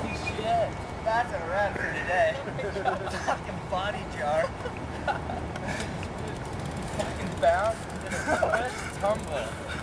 Holy shit. That's a wrap for today. fucking body jar. fucking bounce and a.